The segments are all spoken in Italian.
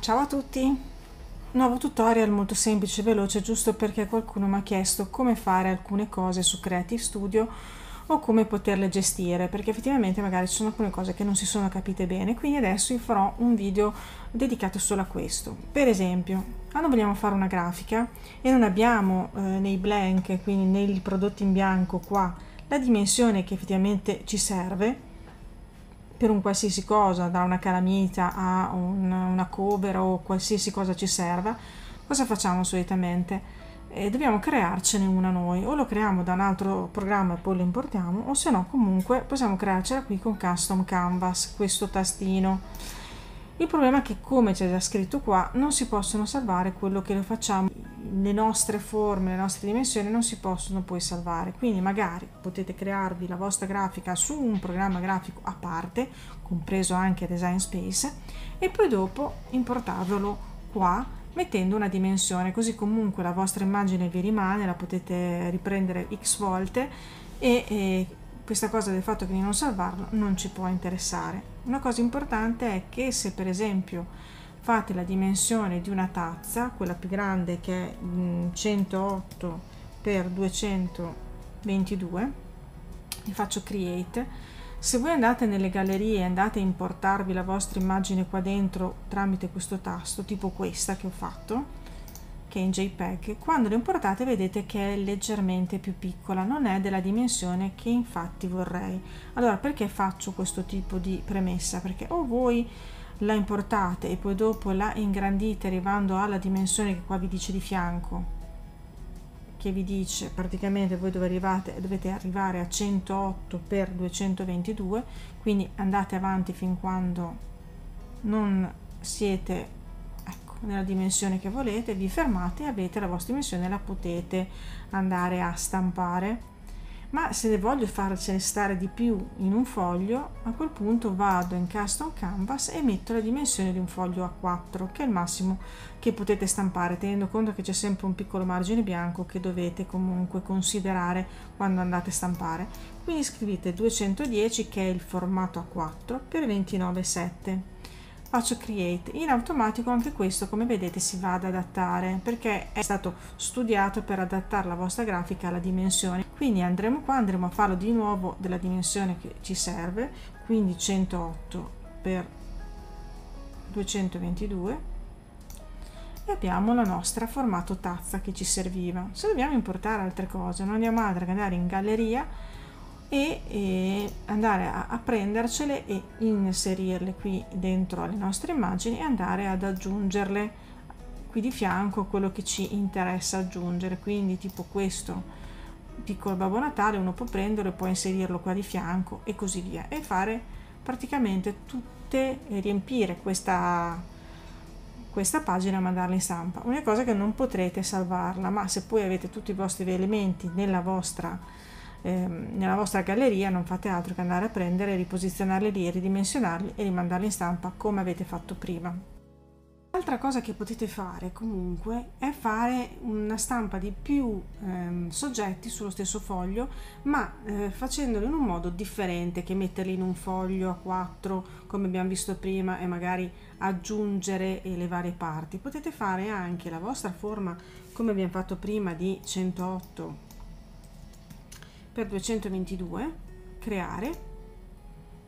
Ciao a tutti! Nuovo tutorial molto semplice e veloce giusto perché qualcuno mi ha chiesto come fare alcune cose su Creative Studio o come poterle gestire perché effettivamente magari ci sono alcune cose che non si sono capite bene quindi adesso io farò un video dedicato solo a questo per esempio quando vogliamo fare una grafica e non abbiamo eh, nei blank quindi nei prodotti in bianco qua la dimensione che effettivamente ci serve per un qualsiasi cosa, da una calamita a un, una cover o qualsiasi cosa ci serva, cosa facciamo solitamente? Eh, dobbiamo crearcene una noi, o lo creiamo da un altro programma e poi lo importiamo, o se no comunque possiamo crearcela qui con Custom Canvas, questo tastino. Il problema è che come c'è già scritto qua non si possono salvare quello che lo facciamo. Le nostre forme, le nostre dimensioni non si possono poi salvare, quindi magari potete crearvi la vostra grafica su un programma grafico a parte, compreso anche Design Space, e poi dopo importarvelo qua mettendo una dimensione, così comunque la vostra immagine vi rimane, la potete riprendere x volte e, e questa cosa del fatto che di non salvarlo non ci può interessare. Una cosa importante è che se per esempio fate la dimensione di una tazza, quella più grande che è 108 x 222, e faccio create. Se voi andate nelle gallerie e andate a importarvi la vostra immagine qua dentro tramite questo tasto, tipo questa che ho fatto, che in JPEG, quando lo importate vedete che è leggermente più piccola, non è della dimensione che infatti vorrei. Allora perché faccio questo tipo di premessa? Perché o voi la importate e poi dopo la ingrandite arrivando alla dimensione che qua vi dice di fianco che vi dice praticamente voi dove arrivate, dovete arrivare a 108 x 222 quindi andate avanti fin quando non siete nella dimensione che volete vi fermate e avete la vostra dimensione la potete andare a stampare. Ma se ne voglio farcene stare di più in un foglio a quel punto vado in custom canvas e metto la dimensione di un foglio A4 che è il massimo che potete stampare tenendo conto che c'è sempre un piccolo margine bianco che dovete comunque considerare quando andate a stampare. Quindi scrivete 210 che è il formato A4 per 29,7 faccio create. In automatico anche questo come vedete si va ad adattare perché è stato studiato per adattare la vostra grafica alla dimensione. Quindi andremo qua andremo a farlo di nuovo della dimensione che ci serve quindi 108 per 222 e abbiamo la nostra formato tazza che ci serviva. Se dobbiamo importare altre cose non andiamo ad andare in galleria e, e andare a, a, prendercele e inserirle qui dentro alle nostre immagini e andare ad aggiungerle qui di fianco quello che ci interessa aggiungere. Quindi tipo questo piccolo Babbo Natale uno può prenderlo e può inserirlo qua di fianco e così via. E fare praticamente tutte riempire questa questa pagina e mandarla in stampa. Una cosa che non potrete salvarla ma se poi avete tutti i vostri elementi nella vostra ehm, nella vostra galleria non fate altro che andare a prendere, riposizionarli lì, ridimensionarli e rimandarli in stampa come avete fatto prima. L'altra cosa che potete fare comunque è fare una stampa di più ehm, soggetti sullo stesso foglio, ma eh, facendolo in un modo differente che metterli in un foglio a 4 come abbiamo visto prima e magari aggiungere le varie parti. Potete fare anche la vostra forma come abbiamo fatto prima di 108 per 222 creare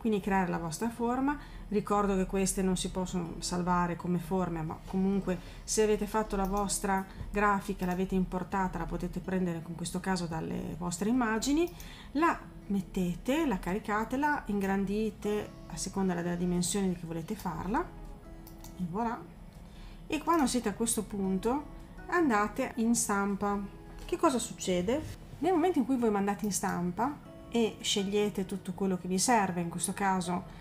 quindi creare la vostra forma. Ricordo che queste non si possono salvare come forme ma comunque se avete fatto la vostra grafica l'avete importata la potete prendere in questo caso dalle vostre immagini la mettete la caricate la ingrandite a seconda della dimensione che volete farla e voilà. E quando siete a questo punto andate in stampa. Che cosa succede nel momento in cui voi mandate in stampa e scegliete tutto quello che vi serve, in questo caso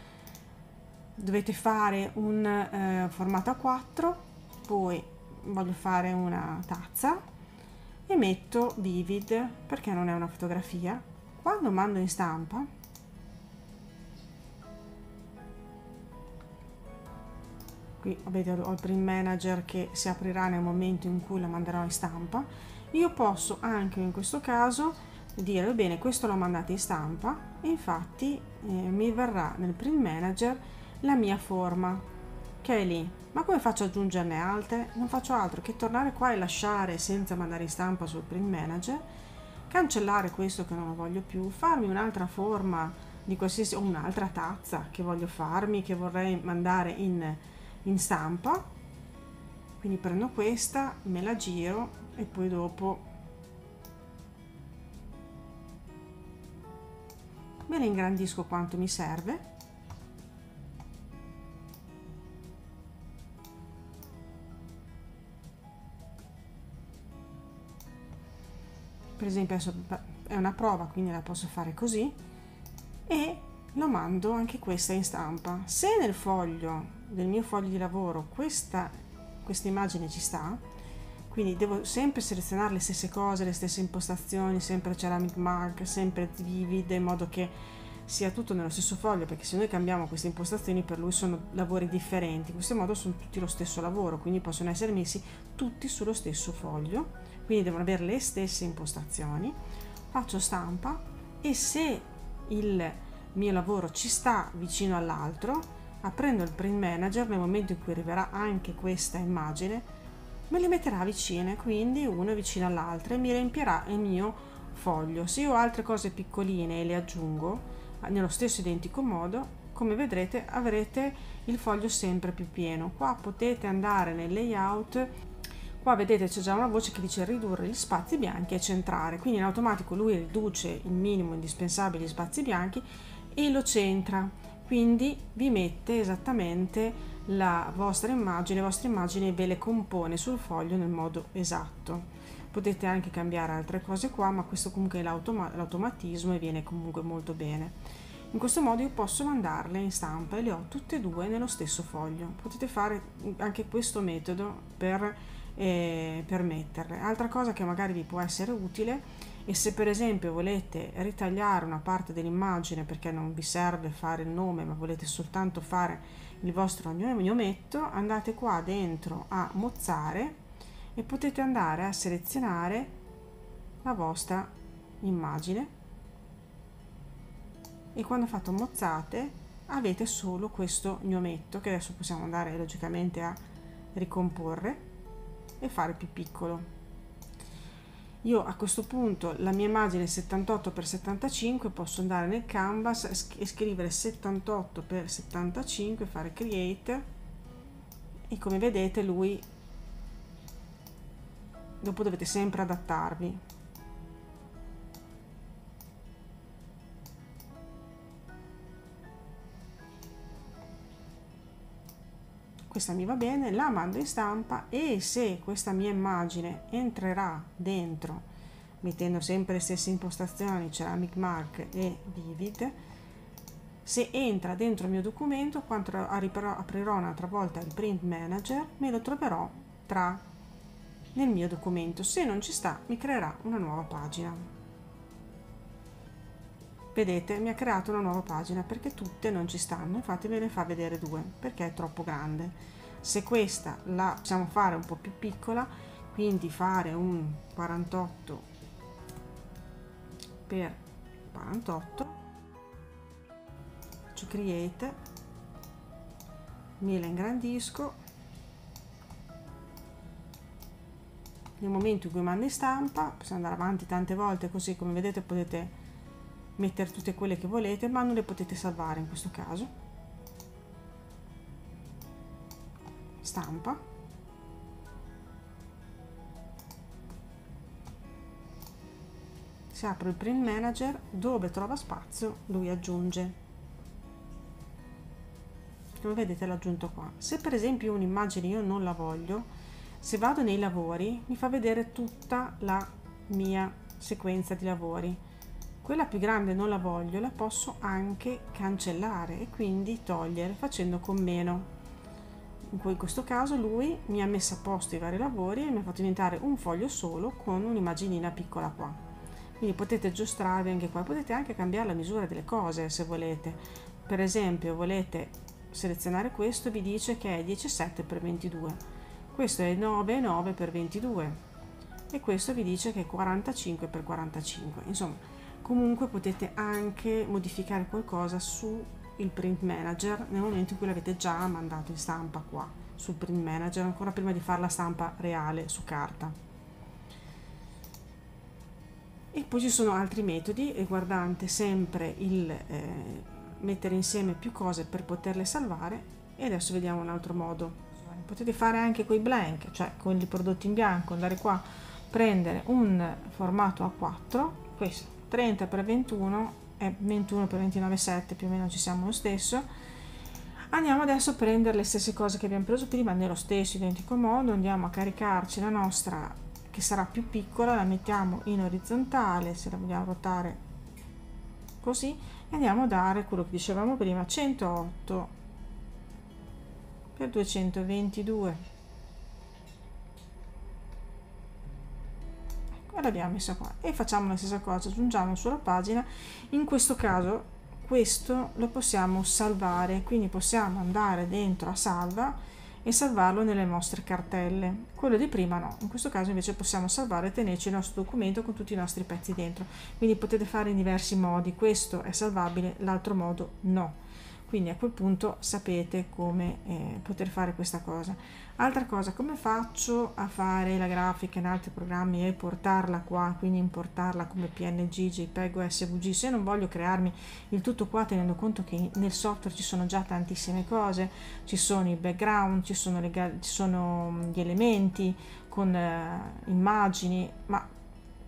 dovete fare un eh, formato A4, poi voglio fare una tazza e metto vivid perché non è una fotografia. Quando mando in stampa qui vedete ho il print manager che si aprirà nel momento in cui la manderò in stampa io posso anche in questo caso dire bene questo l'ho mandato in stampa e infatti eh, mi verrà nel print manager la mia forma che è lì. Ma come faccio ad aggiungerne altre? Non faccio altro che tornare qua e lasciare senza mandare in stampa sul print manager, cancellare questo che non lo voglio più, farmi un'altra forma di qualsiasi o un'altra tazza che voglio farmi, che vorrei mandare in, in stampa. Quindi prendo questa, me la giro e poi dopo. Me la ingrandisco quanto mi serve. Per esempio adesso è una prova quindi la posso fare così. E lo mando anche questa in stampa. Se nel foglio del mio foglio di lavoro questa, questa immagine ci sta quindi devo sempre selezionare le stesse cose le stesse impostazioni sempre ceramic mark sempre vivid in modo che sia tutto nello stesso foglio perché se noi cambiamo queste impostazioni per lui sono lavori differenti. In questo modo sono tutti lo stesso lavoro quindi possono essere messi tutti sullo stesso foglio. Quindi devono avere le stesse impostazioni. Faccio stampa e se il mio lavoro ci sta vicino all'altro aprendo il print manager nel momento in cui arriverà anche questa immagine me le metterà vicine quindi uno vicino all'altro e mi riempirà il mio foglio. Se io ho altre cose piccoline e le aggiungo nello stesso identico modo come vedrete avrete il foglio sempre più pieno. Qua potete andare nel layout Qua vedete c'è già una voce che dice ridurre gli spazi bianchi e centrare, quindi in automatico lui riduce il minimo indispensabile gli spazi bianchi e lo centra, quindi vi mette esattamente la vostra immagine, le vostre immagini ve le compone sul foglio nel modo esatto. Potete anche cambiare altre cose qua, ma questo comunque è l'automatismo e viene comunque molto bene. In questo modo io posso mandarle in stampa e le ho tutte e due nello stesso foglio. Potete fare anche questo metodo per eh, per. Altra cosa che magari vi può essere utile è se per esempio volete ritagliare una parte dell'immagine perché non vi serve fare il nome ma volete soltanto fare il vostro gnometto, andate qua dentro a mozzare e potete andare a selezionare la vostra immagine. E quando fatto mozzate avete solo questo gnometto che adesso possiamo andare logicamente a ricomporre e fare più piccolo io a questo punto la mia immagine 78 x 75 posso andare nel canvas e scrivere 78 x 75 fare create. E come vedete lui dopo dovete sempre adattarvi questa mi va bene, la mando in stampa e se questa mia immagine entrerà dentro, mettendo sempre le stesse impostazioni, ceramic mark e vivid, se entra dentro il mio documento, quando aprirò un'altra volta il print manager, me lo troverò tra nel mio documento. Se non ci sta, mi creerà una nuova pagina vedete mi ha creato una nuova pagina perché tutte non ci stanno infatti me ne fa vedere due perché è troppo grande. Se questa la possiamo fare un po più piccola quindi fare un 48 per 48 faccio create me la ingrandisco. Nel momento in cui mando in stampa possiamo andare avanti tante volte così come vedete potete mettere tutte quelle che volete ma non le potete salvare in questo caso. Stampa. Se apro il print manager dove trova spazio lui aggiunge. Come vedete l'ho aggiunto qua. Se per esempio un'immagine io non la voglio se vado nei lavori mi fa vedere tutta la mia sequenza di lavori quella più grande non la voglio, la posso anche cancellare e quindi togliere facendo con meno. In questo caso lui mi ha messo a posto i vari lavori e mi ha fatto diventare un foglio solo con un'immaginina piccola qua. Quindi potete aggiustarvi anche qua, potete anche cambiare la misura delle cose se volete. Per esempio volete selezionare questo, vi dice che è 17 x 22. Questo è 9 9 x 22 e questo vi dice che è 45 x 45. Insomma, comunque potete anche modificare qualcosa su il print manager nel momento in cui l'avete già mandato in stampa qua sul print manager ancora prima di fare la stampa reale su carta. E poi ci sono altri metodi riguardanti sempre il eh, mettere insieme più cose per poterle salvare. E adesso vediamo un altro modo. Potete fare anche con i blank cioè con i prodotti in bianco andare qua prendere un formato A4 questo 30 x 21 è 21 x 29,7 più o meno ci siamo lo stesso. Andiamo adesso a prendere le stesse cose che abbiamo preso prima nello stesso identico modo andiamo a caricarci la nostra che sarà più piccola la mettiamo in orizzontale se la vogliamo ruotare così e andiamo a dare quello che dicevamo prima 108 per 222 l'abbiamo messa qua. E facciamo la stessa cosa aggiungiamo sulla pagina. In questo caso questo lo possiamo salvare. Quindi possiamo andare dentro a salva e salvarlo nelle nostre cartelle. Quello di prima no, in questo caso invece possiamo salvare e tenerci il nostro documento con tutti i nostri pezzi dentro. Quindi potete fare in diversi modi, questo è salvabile, l'altro modo no quindi a quel punto sapete come eh, poter fare questa cosa. Altra cosa come faccio a fare la grafica in altri programmi e portarla qua? Quindi importarla come png jpeg o svg se non voglio crearmi il tutto qua tenendo conto che nel software ci sono già tantissime cose ci sono i background ci sono, le, ci sono mm, gli elementi con eh, immagini ma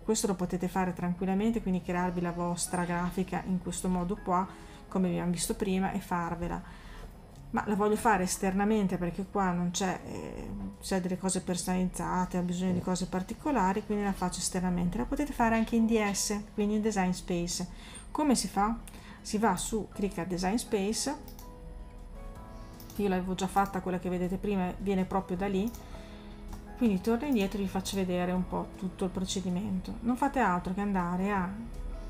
questo lo potete fare tranquillamente quindi crearvi la vostra grafica in questo modo qua come abbiamo visto prima e farvela ma la voglio fare esternamente perché qua non c'è, eh, c'è delle cose personalizzate, ho bisogno di cose particolari, quindi la faccio esternamente. La potete fare anche in DS, quindi in Design Space. Come si fa? Si va su, clicca Design Space, io l'avevo già fatta, quella che vedete prima viene proprio da lì, quindi torno indietro e vi faccio vedere un po' tutto il procedimento. Non fate altro che andare a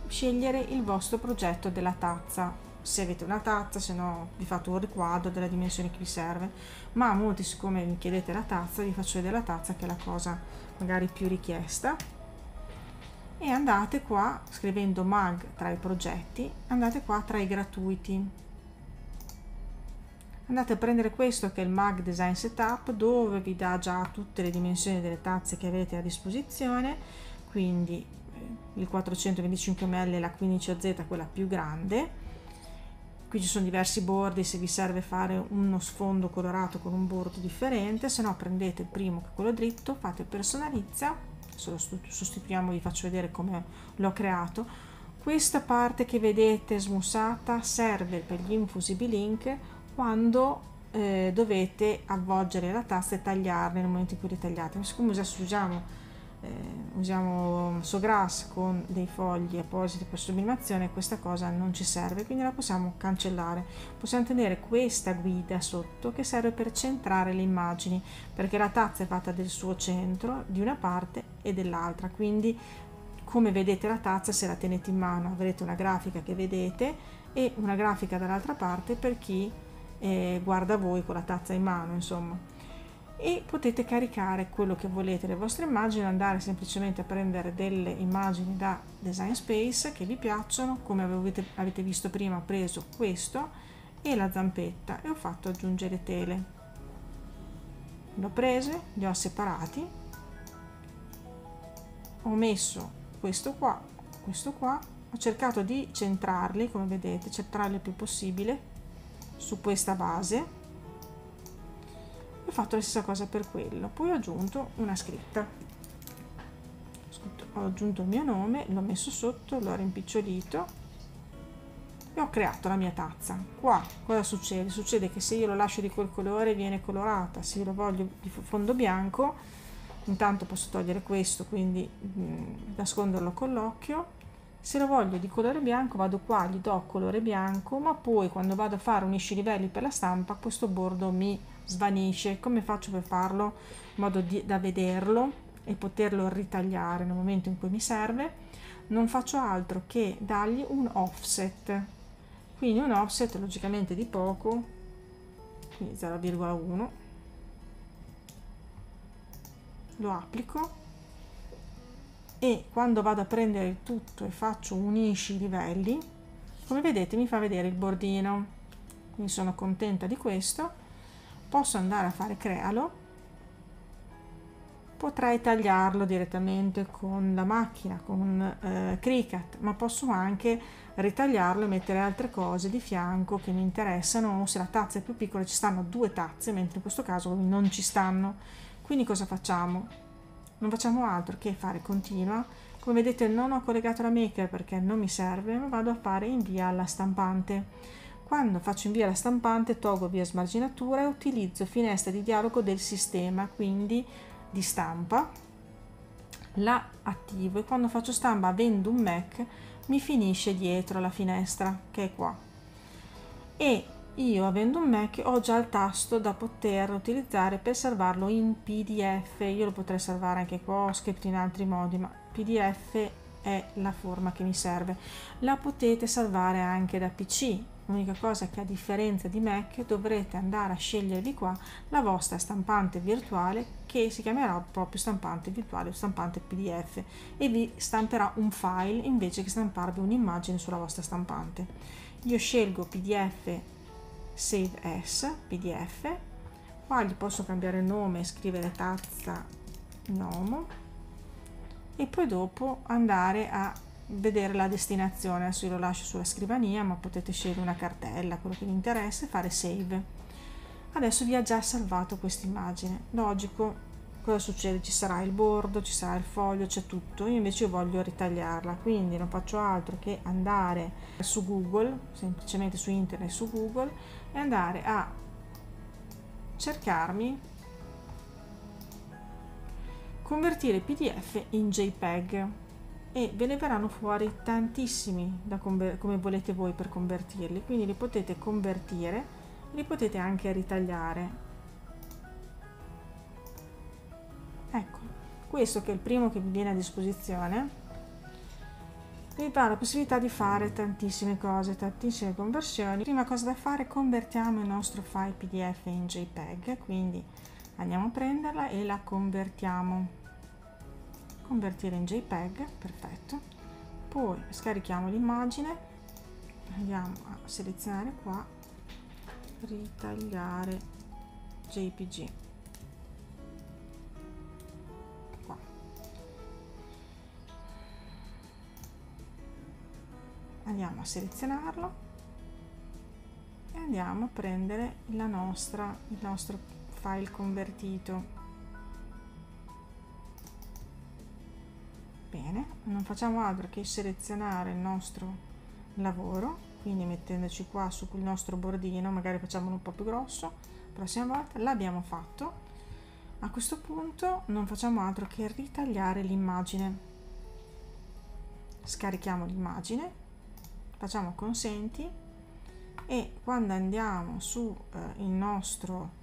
scegliere il vostro progetto della tazza. Se avete una tazza, se no vi fate un riquadro della dimensione che vi serve, ma molti siccome mi chiedete la tazza, vi faccio vedere la tazza che è la cosa magari più richiesta. E andate qua scrivendo mag tra i progetti, andate qua tra i gratuiti. Andate a prendere questo che è il mag design setup dove vi dà già tutte le dimensioni delle tazze che avete a disposizione, quindi il 425 ml e la 15Z quella più grande. Qui ci sono diversi bordi se vi serve fare uno sfondo colorato con un bordo differente se no prendete il primo che è quello dritto fate personalizza se lo sostituiamo vi faccio vedere come l'ho creato. Questa parte che vedete smussata serve per gli infusibi link quando eh, dovete avvolgere la tasta e tagliarne nel momento in cui li tagliate siccome adesso usiamo eh, usiamo Sogras con dei fogli appositi per sublimazione questa cosa non ci serve quindi la possiamo cancellare. Possiamo tenere questa guida sotto che serve per centrare le immagini perché la tazza è fatta del suo centro di una parte e dell'altra. Quindi come vedete la tazza se la tenete in mano. Avrete una grafica che vedete e una grafica dall'altra parte per chi eh, guarda voi con la tazza in mano insomma e potete caricare quello che volete le vostre immagini andare semplicemente a prendere delle immagini da design space che vi piacciono come avete, avete visto prima ho preso questo e la zampetta e ho fatto aggiungere tele. Le ho prese li ho separati. Ho messo questo qua questo qua. Ho cercato di centrarli come vedete centrarli il più possibile su questa base ho fatto la stessa cosa per quello. Poi ho aggiunto una scritta. Ho aggiunto il mio nome l'ho messo sotto l'ho rimpicciolito e ho creato la mia tazza. Qua cosa succede? Succede che se io lo lascio di quel colore viene colorata. Se io lo voglio di fondo bianco intanto posso togliere questo quindi mh, mm, nasconderlo con l'occhio. Se lo voglio di colore bianco vado qua gli do colore bianco ma poi quando vado a fare unisci livelli per la stampa questo bordo mi svanisce. Come faccio per farlo? In modo di, da vederlo e poterlo ritagliare nel momento in cui mi serve. Non faccio altro che dargli un offset. Quindi un offset logicamente di poco. Quindi 0,1 lo applico. E quando vado a prendere tutto e faccio unisci i livelli come vedete mi fa vedere il bordino. Quindi sono contenta di questo posso andare a fare crealo potrei tagliarlo direttamente con la macchina con eh, Cricut ma posso anche ritagliarlo e mettere altre cose di fianco che mi interessano o se la tazza è più piccola ci stanno due tazze mentre in questo caso non ci stanno. Quindi cosa facciamo? Non facciamo altro che fare continua. Come vedete non ho collegato la maker perché non mi serve ma vado a fare invia alla stampante quando faccio invia alla stampante tolgo via smarginatura e utilizzo finestra di dialogo del sistema quindi di stampa. La attivo e quando faccio stampa avendo un Mac mi finisce dietro la finestra che è qua. E io avendo un Mac ho già il tasto da poter utilizzare per salvarlo in PDF io lo potrei salvare anche qua ho scritto in altri modi ma PDF è la forma che mi serve. La potete salvare anche da PC L'unica cosa che a differenza di Mac dovrete andare a scegliervi qua la vostra stampante virtuale che si chiamerà proprio stampante virtuale o stampante PDF e vi stamperà un file invece che stamparvi un'immagine sulla vostra stampante. Io scelgo PDF Save As PDF, qua gli posso cambiare nome e scrivere tazza Nomo e poi dopo andare a vedere la destinazione. Adesso io lo lascio sulla scrivania ma potete scegliere una cartella quello che vi interessa e fare save. Adesso vi ha già salvato questa immagine. Logico cosa succede? Ci sarà il bordo ci sarà il foglio c'è tutto. Io invece voglio ritagliarla quindi non faccio altro che andare su google semplicemente su internet su google e andare a cercarmi convertire pdf in jpeg e ve ne verranno fuori tantissimi come volete voi per convertirli quindi li potete convertire li potete anche ritagliare. Ecco questo che è il primo che vi viene a disposizione. Vi dà la possibilità di fare tantissime cose tantissime conversioni. Prima cosa da fare convertiamo il nostro file pdf in jpeg quindi andiamo a prenderla e la convertiamo convertire in jpeg perfetto. Poi scarichiamo l'immagine andiamo a selezionare qua ritagliare jpg qua. Andiamo a selezionarlo e andiamo a prendere la nostra il nostro file convertito bene non facciamo altro che selezionare il nostro lavoro quindi mettendoci qua su il nostro bordino magari facciamolo un po' più grosso prossima volta l'abbiamo fatto. A questo punto non facciamo altro che ritagliare l'immagine. Scarichiamo l'immagine facciamo consenti e quando andiamo su eh, il nostro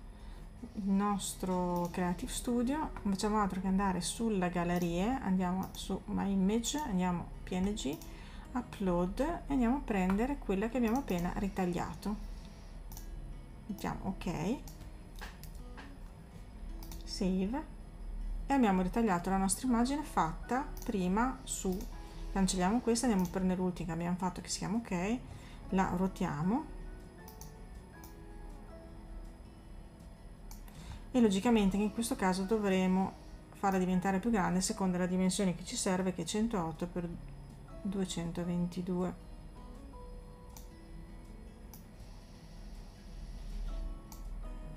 il nostro Creative Studio. Non facciamo altro che andare sulla galleria andiamo su My Image andiamo PNG Upload e andiamo a prendere quella che abbiamo appena ritagliato. Mettiamo ok. Save. E abbiamo ritagliato la nostra immagine fatta prima su. Cancelliamo questa andiamo a prendere l'ultima che abbiamo fatto che si chiama ok. La rotiamo e logicamente in questo caso dovremo farla diventare più grande secondo la dimensione che ci serve che è 108 x 222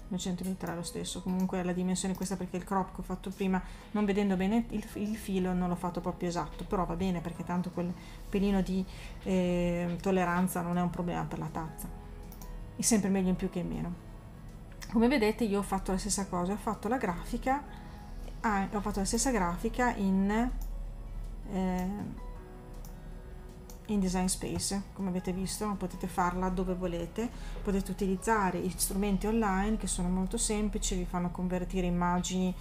9 cm è lo stesso. Comunque la dimensione questa perché il crop che ho fatto prima non vedendo bene il, il, filo non l'ho fatto proprio esatto. Però va bene perché tanto quel pelino di eh, tolleranza non è un problema per la tazza. È sempre meglio in più che in meno come vedete io ho fatto la stessa cosa. Ho fatto la grafica ah, ho fatto la stessa grafica in eh, in design space. Come avete visto potete farla dove volete. Potete utilizzare gli strumenti online che sono molto semplici vi fanno convertire immagini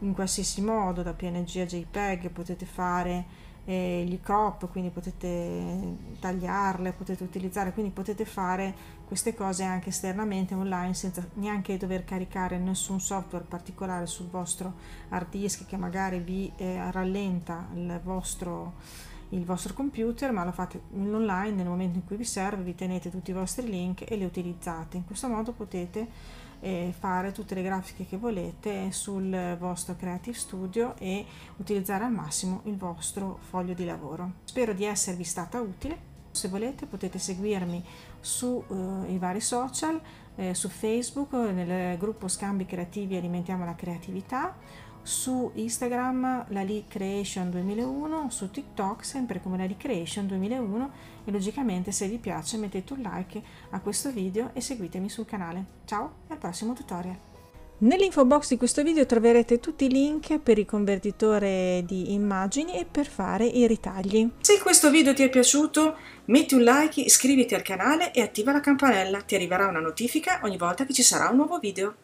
in qualsiasi modo da png a jpeg potete fare eh, gli crop quindi potete tagliarle potete utilizzare quindi potete fare queste cose anche esternamente online senza neanche dover caricare nessun software particolare sul vostro hard disk che magari vi eh, rallenta il vostro il vostro computer, ma lo fate online nel momento in cui vi serve, vi tenete tutti i vostri link e li utilizzate. In questo modo potete eh, fare tutte le grafiche che volete sul vostro Creative Studio e utilizzare al massimo il vostro foglio di lavoro. Spero di esservi stata utile. Se volete potete seguirmi sui eh, vari social, eh, su Facebook, nel gruppo Scambi Creativi Alimentiamo la Creatività su Instagram la Lee Creation 2001, su TikTok sempre come la Lee Creation 2001 e logicamente se vi piace mettete un like a questo video e seguitemi sul canale. Ciao e al prossimo tutorial! Nell'info box di questo video troverete tutti i link per il convertitore di immagini e per fare i ritagli. Se questo video ti è piaciuto metti un like, iscriviti al canale e attiva la campanella, ti arriverà una notifica ogni volta che ci sarà un nuovo video.